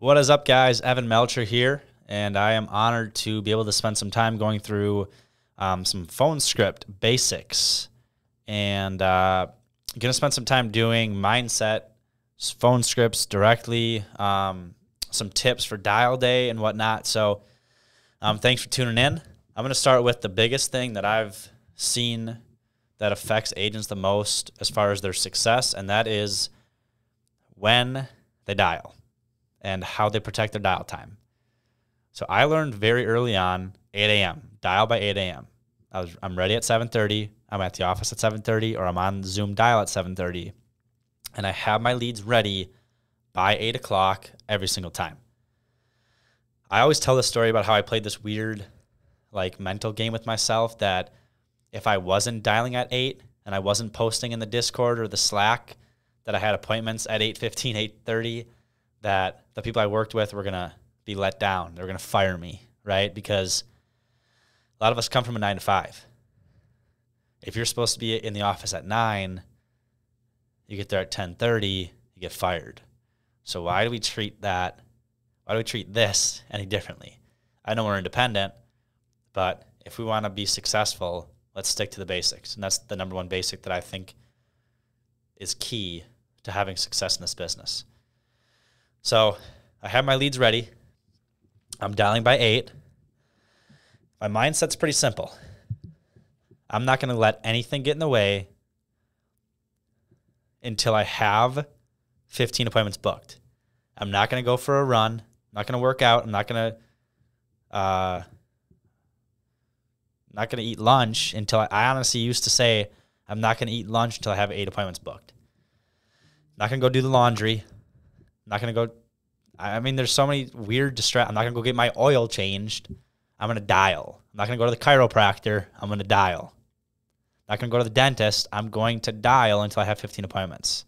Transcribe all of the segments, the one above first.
What is up, guys? Evan Melchior here, and I am honored to be able to spend some time going through um, some phone script basics, and uh, going to spend some time doing mindset phone scripts directly, um, some tips for dial day and whatnot. So, um, thanks for tuning in. I'm going to start with the biggest thing that I've seen that affects agents the most as far as their success, and that is when they dial and how they protect their dial time. So I learned very early on 8 a.m. dial by 8 a.m. I was I'm ready at 7:30. I'm at the office at 7:30, or I'm on Zoom dial at 7:30, and I have my leads ready by 8 o'clock every single time. I always tell the story about how I played this weird, like mental game with myself that if I wasn't dialing at 8 and I wasn't posting in the Discord or the Slack that I had appointments at 8:15, 8:30 that the people I worked with were to be let down. They were going to fire me, right? Because a lot of us come from a 9 to 5. If you're supposed to be in the office at 9, you get there at 10:30, you get fired. So why do we treat that why do we treat this any differently? I know we're independent, but if we want to be successful, let's stick to the basics. And that's the number one basic that I think is key to having success in this business. So I have my leads ready. I'm dialing by eight. My mindset's pretty simple. I'm not going to let anything get in the way until I have 15 appointments booked. I'm not going to go for a run. I'm not going to work out. I'm not going to, uh, not going to eat lunch until I, I honestly used to say I'm not going to eat lunch until I have eight appointments booked. Not going to go do the laundry. I'm not going to go. I mean, there's so many weird distract. I'm not to go get my oil changed. I'm going to dial. I'm not going to go to the chiropractor. I'm going to dial. I'm not to go to the dentist. I'm going to dial until I have 15 appointments.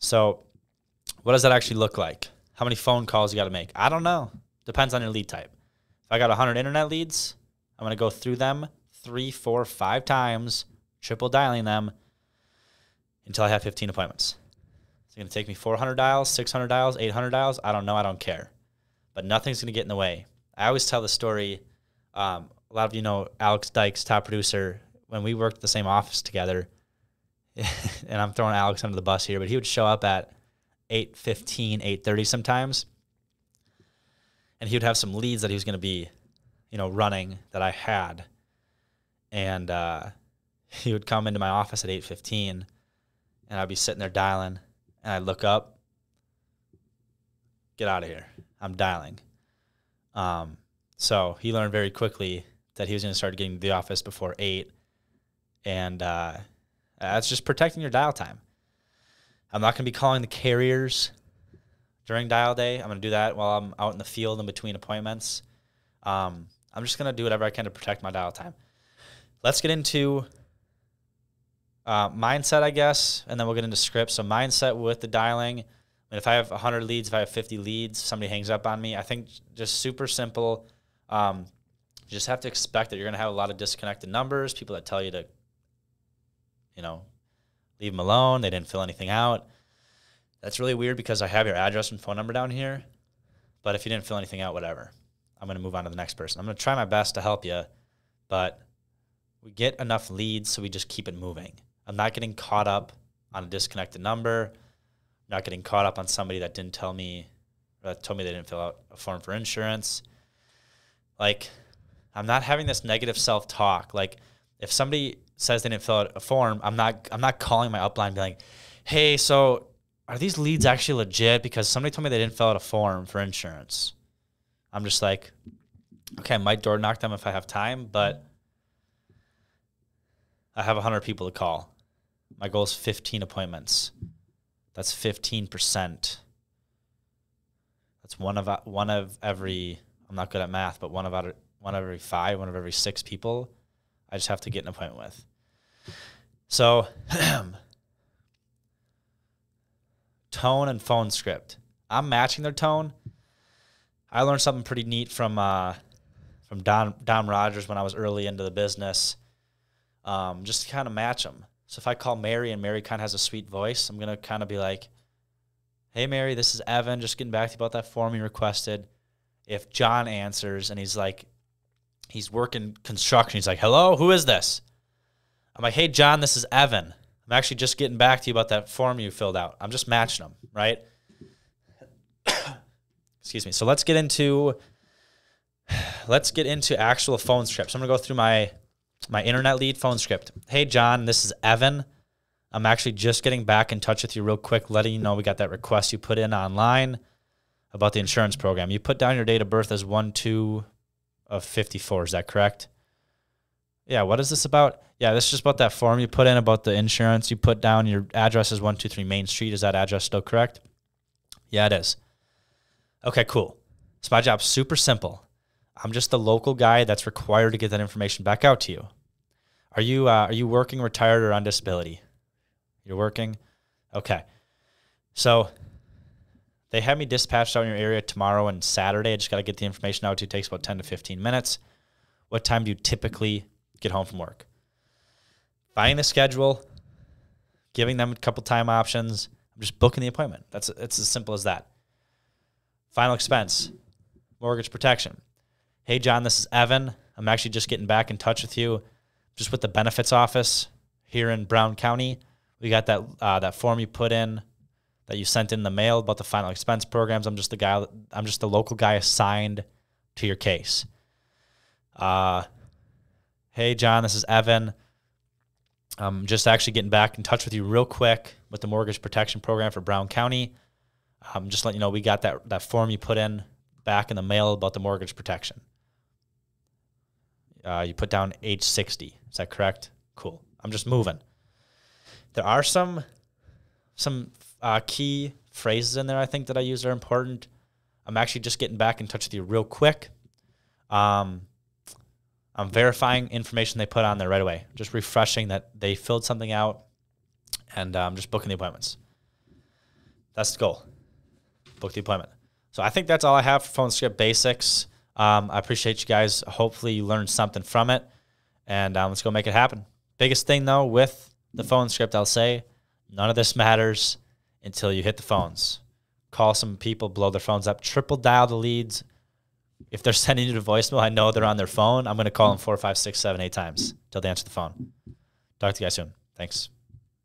So what does that actually look like? How many phone calls you got to make? I don't know. Depends on your lead type. If I got 100 internet leads, I'm going to go through them three, four, five times, triple dialing them until I have 15 appointments. It's going to take me 400 dials, 600 dials, 800 dials. I don't know. I don't care. But nothing's going to get in the way. I always tell the story. Um, a lot of you know Alex Dykes, top producer. When we worked the same office together, and I'm throwing Alex under the bus here, but he would show up at 8.15, 8.30 sometimes. And he would have some leads that he was going to be, you know, running that I had. And uh, he would come into my office at 8.15 and I'd be sitting there dialing and I'd look up, get out of here. I'm dialing. Um, so he learned very quickly that he was going to start getting to the office before 8. And uh, that's just protecting your dial time. I'm not going to be calling the carriers during dial day. I'm going to do that while I'm out in the field in between appointments. Um, I'm just going to do whatever I can to protect my dial time. Let's get into uh, mindset, I guess, and then we'll get into scripts. So mindset with the dialing. If I have 100 leads, if I have 50 leads, somebody hangs up on me. I think just super simple. Um, you just have to expect that you're going to have a lot of disconnected numbers, people that tell you to, you know, leave them alone. They didn't fill anything out. That's really weird because I have your address and phone number down here. But if you didn't fill anything out, whatever. I'm going to move on to the next person. I'm going to try my best to help you, but we get enough leads so we just keep it moving. I'm not getting caught up on a disconnected number. Not getting caught up on somebody that didn't tell me, that told me they didn't fill out a form for insurance. Like, I'm not having this negative self talk. Like, if somebody says they didn't fill out a form, I'm not I'm not calling my upline being like, hey, so are these leads actually legit? Because somebody told me they didn't fill out a form for insurance. I'm just like, okay, I might door knock them if I have time, but I have 100 people to call. My goal is 15 appointments. That's 15%. That's one of one of every. I'm not good at math, but one of one of every five, one of every six people. I just have to get an appointment with. So, tone and phone script. I'm matching their tone. I learned something pretty neat from uh, from Don Dom Rogers when I was early into the business. Um, just to kind of match them. So if I call Mary and Mary kind of has a sweet voice, I'm gonna kind of be like, Hey, Mary, this is Evan. Just getting back to you about that form you requested. If John answers and he's like, he's working construction, he's like, hello, who is this? I'm like, hey, John, this is Evan. I'm actually just getting back to you about that form you filled out. I'm just matching them, right? Excuse me. So let's get into let's get into actual phone scripts. I'm gonna go through my my internet lead phone script. Hey John, this is Evan. I'm actually just getting back in touch with you real quick, letting you know we got that request you put in online about the insurance program. You put down your date of birth as one two of 54. Is that correct? Yeah. What is this about? Yeah, this is just about that form you put in about the insurance. You put down your address is 123 Main Street. Is that address still correct? Yeah, it is. Okay, cool. So my job's super simple. I'm just the local guy that's required to get that information back out to you. Are you uh, are you working, retired, or on disability? You're working. Okay. So they have me dispatched out in your area tomorrow and Saturday. I just got to get the information out to you. It takes about 10 to 15 minutes. What time do you typically get home from work? Finding the schedule, giving them a couple time options. I'm just booking the appointment. That's it's as simple as that. Final expense, mortgage protection. Hey, John, this is Evan. I'm actually just getting back in touch with you, just with the benefits office here in Brown County. We got that uh, that form you put in that you sent in the mail about the final expense programs. I'm just the guy. I'm just the local guy assigned to your case. Uh, hey, John, this is Evan. I'm just actually getting back in touch with you real quick with the mortgage protection program for Brown County. Um, just letting you know we got that that form you put in back in the mail about the mortgage protection. Uh, you put down age 60. Is that correct? Cool. I'm just moving. There are some some uh, key phrases in there I think that I use are important. I'm actually just getting back in touch with you real quick. Um, I'm verifying information they put on there right away. Just refreshing that they filled something out, and I'm um, just booking the appointments. That's the goal book the appointment. So I think that's all I have for phone script basics. Um, I appreciate you guys. Hopefully you learned something from it, and um, let's go make it happen. Biggest thing though with the phone script, I'll say, none of this matters until you hit the phones. Call some people, blow their phones up, triple dial the leads. If they're sending you to voicemail, I know they're on their phone. I'm going to call them four, five, six, seven, eight times until they answer the phone. Talk to you guys soon. Thanks.